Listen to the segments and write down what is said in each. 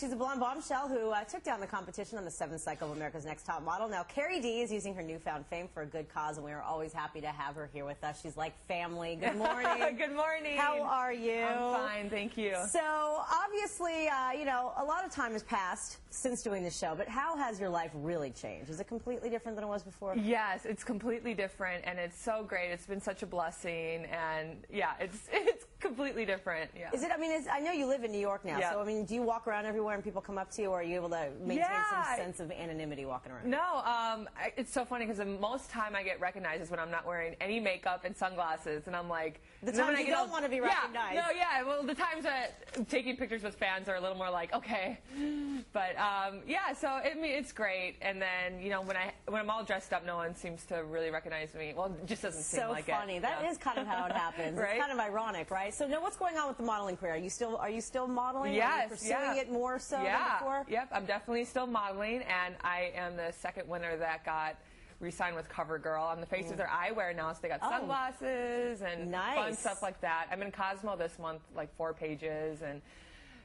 She's a blonde bombshell who uh, took down the competition on the seventh cycle of America's Next Top Model. Now, Caridee is using her newfound fame for a good cause, and we are always happy to have her here with us. She's like family. Good morning. good morning. How are you? I'm fine, thank you. So, obviously, uh, you know, a lot of time has passed since doing the show, but how has your life really changed? Is it completely different than it was before? Yes, it's completely different, and it's so great. It's been such a blessing, and yeah, it's it's completely different. Yeah. Is it? I mean, it's, I know you live in New York now, Yeah. so I mean, do you walk around everywhere and people come up to you, or are you able to maintain Yeah. some sense of anonymity walking around? No, um, I- it's so funny because the most time I get recognized is when I'm not wearing any makeup and sunglasses, and I'm like The and then times I you get don't all- wanna be Yeah, recognized. No, yeah. Well, the times that taking pictures with fans are a little more like okay, but um, yeah. So I mean, it's great. And then you know when I when I'm all dressed up, no one seems to really recognize me. Well, it just doesn't seem so like funny. it. That is Yeah. kind of how it happens. Right? It's kind of ironic, right? So now, what's going on with the modeling career? Are you still are you still modeling? Are you Yes, pursuing yeah. it more so yeah. than before? Yep, I'm definitely still modeling, and I am the second winner that got re-signed with CoverGirl. I'm the face of their eyewear now, so they got Oh. sunglasses and fun Nice. stuff like that. I'm in Cosmo this month, like four pages, and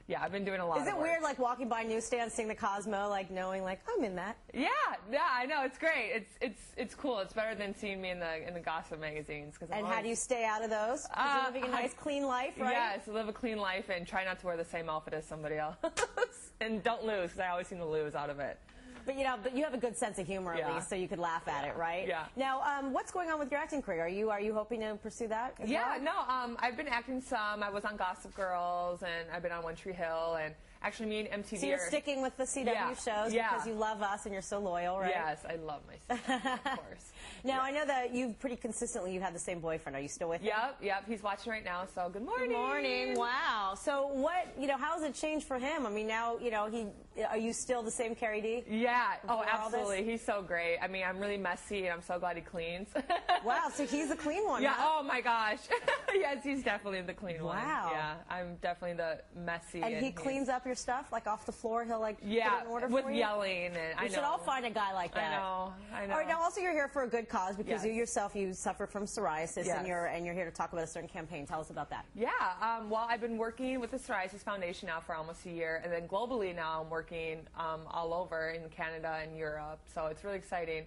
yeah, I've been doing a lot. Is of it weird, like walking by newsstands, seeing the Cosmo, like knowing, like I'm in that? Yeah, yeah, I know. It's great. It's it's it's cool. It's better than seeing me in the in the gossip magazines. Cause I'm And how do you stay out of those? 'Cause Uh, you're living a I- nice, clean life, right? Yes, live a clean life and try not to wear the same outfit as somebody else, and don't lose because I always seem to lose out of it. But you know, but you have a good sense of humor at Yeah. least, so you could laugh at it, right? Yeah. Now, um, what's going on with your acting career? Are you are you hoping to pursue that? Yeah, well? no, um, I've been acting some. I was on Gossip Girls, and I've been on One Tree Hill, and actually me and MTV So you're are- sticking with the CW Yeah. shows Yeah. because you love us and you're so loyal, right? Yes, I love myself, of course. Now I know that you've pretty consistently you've had the same boyfriend. Are you still with him? Yep, yep. He's watching right now, so good morning. Good morning. Wow. So what you know? How has it changed for him? I mean, now you know he. Are you still the same Caridee? Yeah. Oh, Before all this? absolutely. He's so great. I mean, I'm really messy, and I'm so glad he cleans. Wow. So he's the clean one. Yeah. huh? Oh my gosh. yes, he's definitely the clean one. Wow. Yeah. I'm definitely the messy. And he cleans up your stuff like off the floor. He'll like Yeah, it in order with for you. yelling, and I We know. should all find a guy like I that. know. I know. All right. Now, also, you're here for a good cause because Yes. you yourself you suffer from psoriasis, Yes. and you're and you're here to talk about a certain campaign. Tell us about that. Yeah, um, well, I've been working with the Psoriasis Foundation now for almost a year, and then globally now I'm working um, all over in Canada and Europe, so it's really exciting.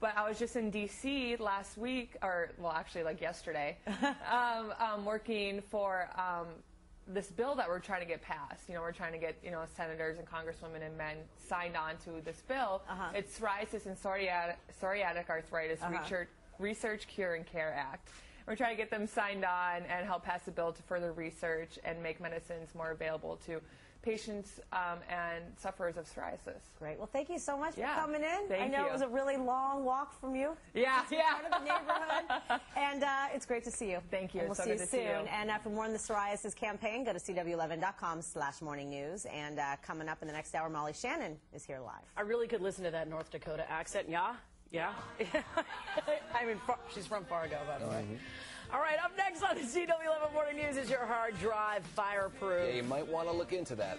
But I was just in DC last week, or well, actually like yesterday, um, um, working for um, this bill that we're trying to get passed. You know, we're trying to get you know senators and congresswomen and men signed on to this bill. Uh-huh. It's Psoriasis and Psoriatic, psoriatic Arthritis Uh-huh. Research, Research, Cure, and Care Act. We're trying to get them signed on and help pass a bill to further research and make medicines more available to patients um, and sufferers of psoriasis. Great. Well, thank you so much Yeah. for coming in. Thank I know you. it was a really long walk from you. Yeah, yeah. Part of the neighborhood. and uh, it's great to see you. Thank you. And we'll So see good you to see soon. you. And uh, for more on the psoriasis campaign, go to cw11.com slash morning news. And uh, coming up in the next hour, Molly Shannon is here live. I really could listen to that North Dakota accent. Yeah? Yeah? I mean, she's from Fargo, by the way. Mm-hmm. All right, up next on the CW11 Morning News is your hard drive fireproof. Yeah, you might want to look into that.